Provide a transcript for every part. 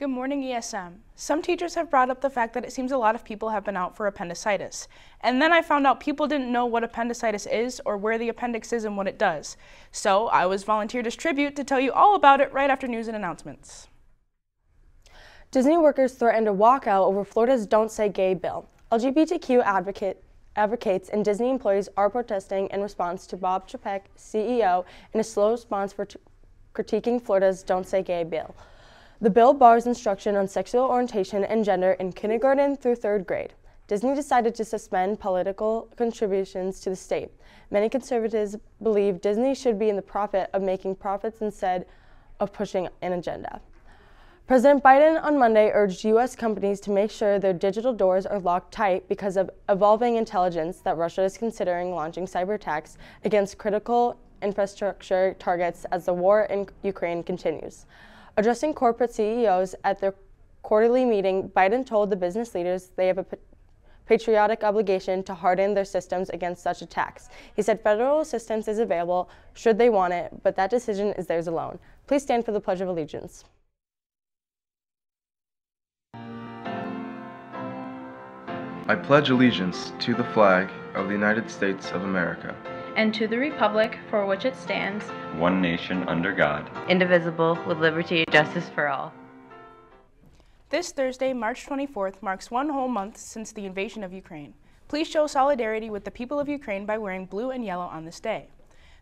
Good morning, ESM. Some teachers have brought up the fact that it seems a lot of people have been out for appendicitis. And then I found out people didn't know what appendicitis is or where the appendix is and what it does. So I was volunteered as tribute to tell you all about it right after news and announcements. Disney workers threatened a walkout over Florida's Don't Say Gay bill. LGBTQ advocate, advocates and Disney employees are protesting in response to Bob Chapek, CEO, in a slow response for critiquing Florida's Don't Say Gay bill. The bill bars instruction on sexual orientation and gender in kindergarten through third grade. Disney decided to suspend political contributions to the state. Many conservatives believe Disney should be in the profit of making profits instead of pushing an agenda. President Biden on Monday urged U.S. companies to make sure their digital doors are locked tight because of evolving intelligence that Russia is considering launching cyber attacks against critical infrastructure targets as the war in Ukraine continues. Addressing corporate CEOs at their quarterly meeting, Biden told the business leaders they have a patriotic obligation to harden their systems against such attacks. He said federal assistance is available should they want it, but that decision is theirs alone. Please stand for the Pledge of Allegiance. I pledge allegiance to the flag of the United States of America and to the republic for which it stands, one nation under God, indivisible, with liberty and justice for all. This Thursday, March 24th, marks one whole month since the invasion of Ukraine. Please show solidarity with the people of Ukraine by wearing blue and yellow on this day.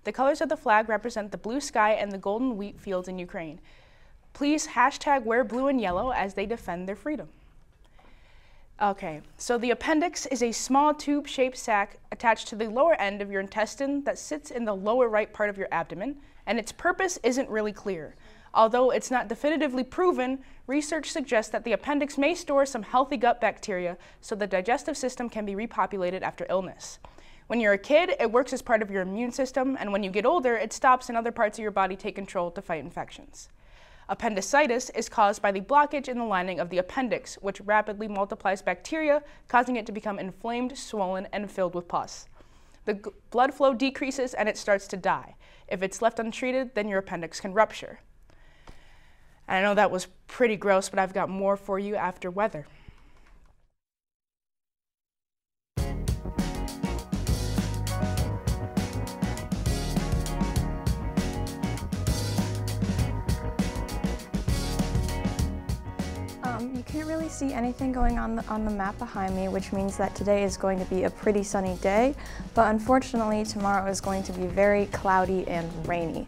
The colors of the flag represent the blue sky and the golden wheat fields in Ukraine. Please hashtag wear blue and yellow as they defend their freedom. Okay, so the appendix is a small tube-shaped sac attached to the lower end of your intestine that sits in the lower right part of your abdomen, and its purpose isn't really clear. Although it's not definitively proven, research suggests that the appendix may store some healthy gut bacteria so the digestive system can be repopulated after illness. When you're a kid, it works as part of your immune system, and when you get older, it stops and other parts of your body take control to fight infections. Appendicitis is caused by the blockage in the lining of the appendix, which rapidly multiplies bacteria, causing it to become inflamed, swollen, and filled with pus. The blood flow decreases and it starts to die. If it's left untreated, then your appendix can rupture. And I know that was pretty gross, but I've got more for you after weather. Um, can't really see anything going on the, on the map behind me, which means that today is going to be a pretty sunny day, but unfortunately tomorrow is going to be very cloudy and rainy.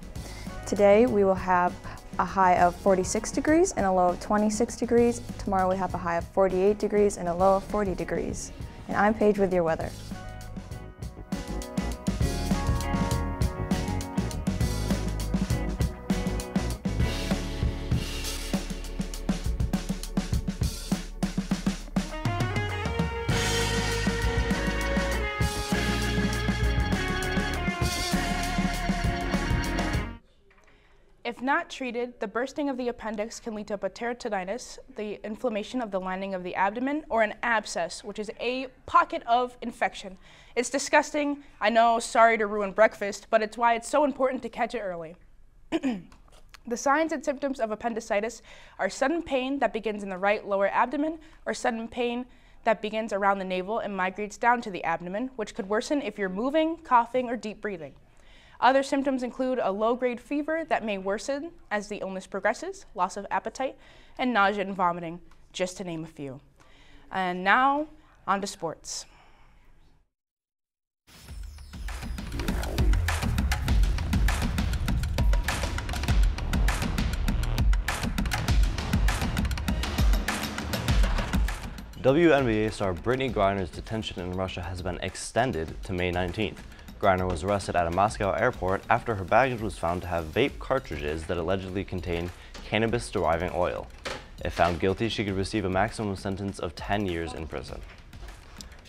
Today we will have a high of 46 degrees and a low of 26 degrees. Tomorrow we have a high of 48 degrees and a low of 40 degrees. And I'm Paige with your weather. If not treated, the bursting of the appendix can lead to peritonitis, the inflammation of the lining of the abdomen, or an abscess, which is a pocket of infection. It's disgusting. I know, sorry to ruin breakfast, but it's why it's so important to catch it early. the signs and symptoms of appendicitis are sudden pain that begins in the right lower abdomen, or sudden pain that begins around the navel and migrates down to the abdomen, which could worsen if you're moving, coughing, or deep breathing. Other symptoms include a low-grade fever that may worsen as the illness progresses, loss of appetite, and nausea and vomiting, just to name a few. And now, on to sports. WNBA star Brittney Griner's detention in Russia has been extended to May 19th. Griner was arrested at a Moscow airport after her baggage was found to have vape cartridges that allegedly contained cannabis-deriving oil. If found guilty, she could receive a maximum sentence of 10 years in prison.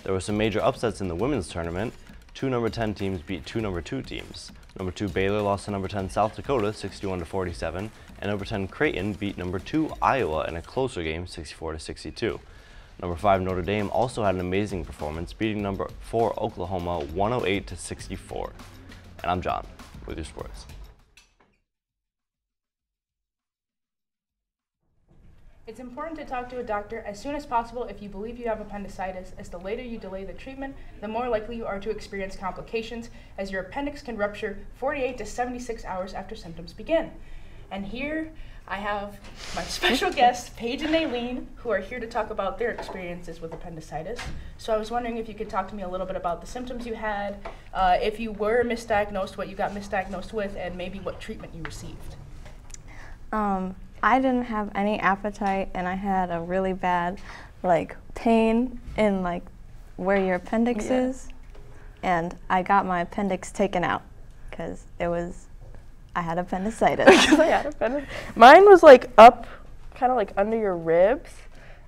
There were some major upsets in the women's tournament. Two number 10 teams beat two number 2 teams. Number 2 Baylor lost to number 10 South Dakota 61 to 47, and number 10 Creighton beat number 2 Iowa in a closer game 64 to 62. Number 5 Notre Dame also had an amazing performance, beating number 4 Oklahoma 108 to 64. And I'm John with your sports. It's important to talk to a doctor as soon as possible if you believe you have appendicitis, as the later you delay the treatment, the more likely you are to experience complications, as your appendix can rupture 48 to 76 hours after symptoms begin. And here I have my special guests, Paige and Aileen, who are here to talk about their experiences with appendicitis. So I was wondering if you could talk to me a little bit about the symptoms you had, uh, if you were misdiagnosed, what you got misdiagnosed with, and maybe what treatment you received. Um, I didn't have any appetite and I had a really bad like pain in like where your appendix Yeah. is. And I got my appendix taken out because it was, I had appendicitis. Because I had appendix. Mine was like up, kind of like under your ribs.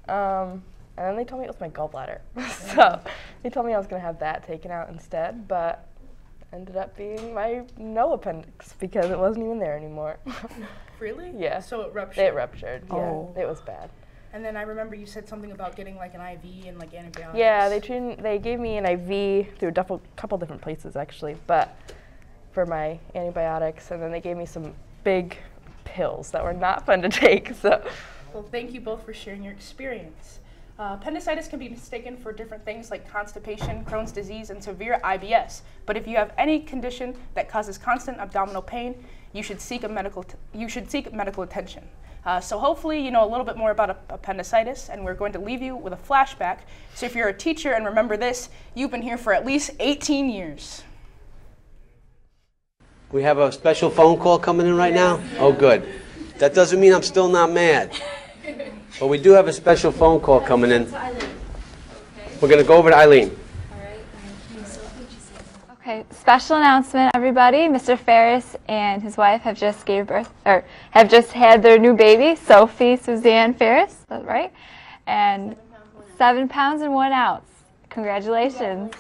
Um, and then they told me it was my gallbladder. so they told me I was going to have that taken out instead, but ended up being my no appendix because it wasn't even there anymore. Really? Yeah. So it ruptured. it ruptured. Yeah, Oh. it was bad. And then I remember you said something about getting like an IV and like antibiotics. Yeah, they treated, they gave me an IV through a duffel, couple different places actually, but for my antibiotics, and then they gave me some big pills that were not fun to take. So Well, thank you both for sharing your experience. Uh, appendicitis can be mistaken for different things like constipation, Crohn's disease, and severe IBS. But if you have any condition that causes constant abdominal pain, you should seek a medical you should seek medical attention. Uh, so hopefully you know a little bit more about ap- appendicitis, and we're going to leave you with a flashback. So if you're a teacher and remember this, you've been here for at least 18 years. We have a special phone call coming in right now? Oh, good. That doesn't mean I'm still not mad. But we do have a special phone call coming in. We're going to go over to Eileen. Okay, special announcement, everybody. Mr. Ferris and his wife have just gave birth, or have just had their new baby, Sophie Suzanne Ferris. Right, and seven pounds and one ounce. Congratulations.